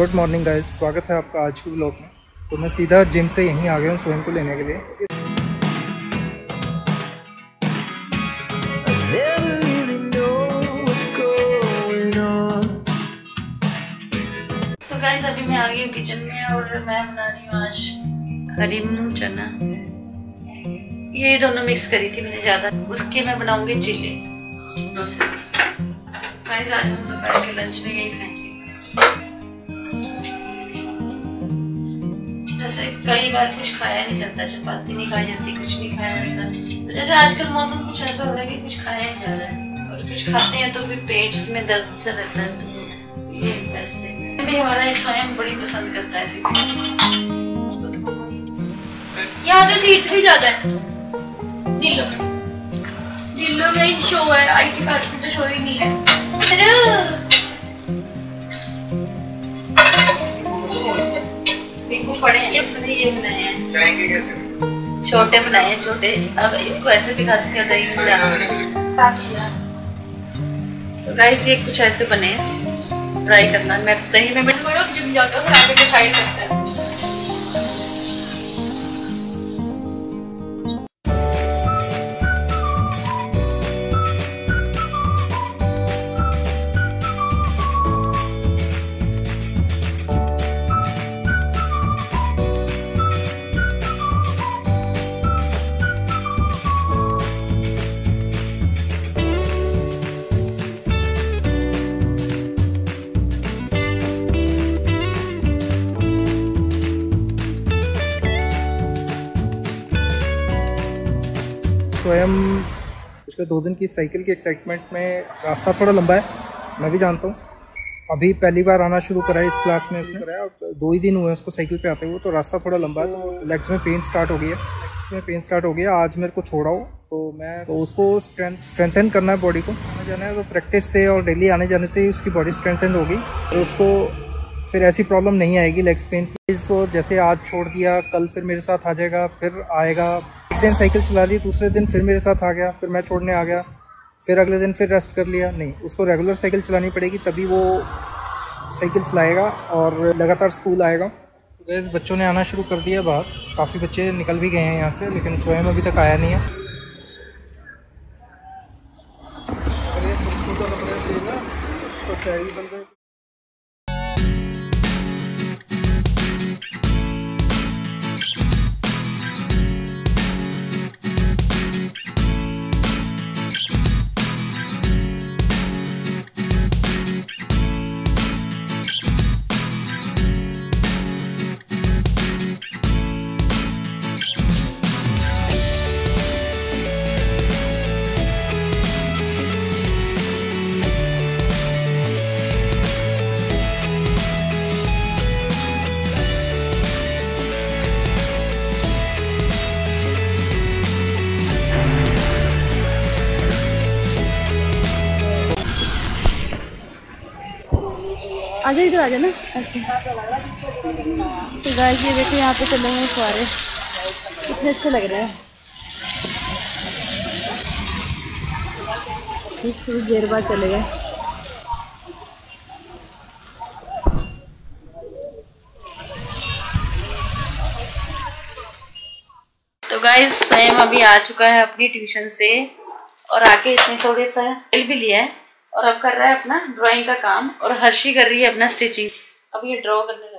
Good morning guys स्वागत है आपका आज के ब्लॉग में। तो मैं सीधा जिम से यहीं आ गया हूँ स्वयं को लेने के लिए. तो गाइस अभी मैं आ गई हूँ किचन में और मैं बना रही हूँ आज हरी मूंग चना। ये दोनों मिक्स करी थी मैंने ज़्यादा। उसके मैं बनाऊँगी चिल्ली। डोसे। गाइस आज हम दोपहर के लंच में यही खाएँगे। जैसे कई बार कुछ खाया नहीं जाता चपाती नहीं खाई जाती कुछ नहीं खाया जाता। तो जैसे आजकल मौसम कुछ ऐसा हो रहा है कि कुछ खाया नहीं जा रहा है। और कुछ खाते हैं तो फिर पेट में दर्द सा रहता है। तो ये बेस्ट है। भी हमारा ये स्वयं बड़ी पसंद करता है ऐसी चीज़ें। यहाँ तो सीट्स भी ज़्यादा है। दिल्लो दिल्लो में शो है। आई टी पार्क में तो शो ही नहीं है। अरे! पढ़े हैं ये बनाए। हैं जाएँगे कैसे? छोटे बनाए हैं छोटे। अब इनको ऐसे भी खा सकते हैं तो गाइस ये कुछ ऐसे बने। ट्राई करना। मैं तो दही में बैठ करो जिम जाता हो फिर आगे डिसाइड करते हैं। स्वयं पिछले दो दिन की साइकिल की एक्साइटमेंट में रास्ता थोड़ा लंबा है मैं भी जानता हूँ। अभी पहली बार आना शुरू करा है इस क्लास में उसने। कराया अब दो ही दिन हुए हैं उसको साइकिल पे आते हुए तो रास्ता थोड़ा लंबा है तो लेग्स में पेन स्टार्ट हो गई है। लेग्स में पेन स्टार्ट हो गया आज मेरे को छोड़ा हो तो मैं तो उसको स्ट्रेंथ स्ट्रेंथन करना है बॉडी को। आने जाना है तो प्रैक्टिस से और डेली आने जाने से ही उसकी बॉडी स्ट्रेंथन होगी तो उसको फिर ऐसी प्रॉब्लम नहीं आएगी लेग्स पेन की। वो जैसे आज छोड़ दिया कल फिर मेरे साथ आ जाएगा फिर आएगा दिन साइकिल चला ली, दूसरे दिन फिर मेरे साथ आ गया, फिर मैं छोड़ने आ गया, फिर अगले दिन फिर रेस्ट कर लिया। नहीं, उसको रेगुलर साइकिल चलानी पड़ेगी, तभी वो साइकिल चलाएगा और लगातार स्कूल आएगा। तो गैस बच्चों ने आना शुरू कर दिया बाहर। काफ़ी बच्चे निकल भी गए हैं यहाँ से, लेकिन स्वयं अभी तक आया नहीं है। तो आजा इधर आ जाना। तो गाइस ये देखो, यहाँ पे चल रहे हैं फुहारे। कितने अच्छे लग रहे हैं। थोड़ी देर बाद चले गए। तो गाइस स्वयं अभी आ चुका है अपनी ट्यूशन से और आके इसने थोड़े सा हेल्प भी लिया है। और अब कर रहा है अपना ड्राइंग का काम और हर्षी कर रही है अपना स्टिचिंग अब ये ड्रॉ करने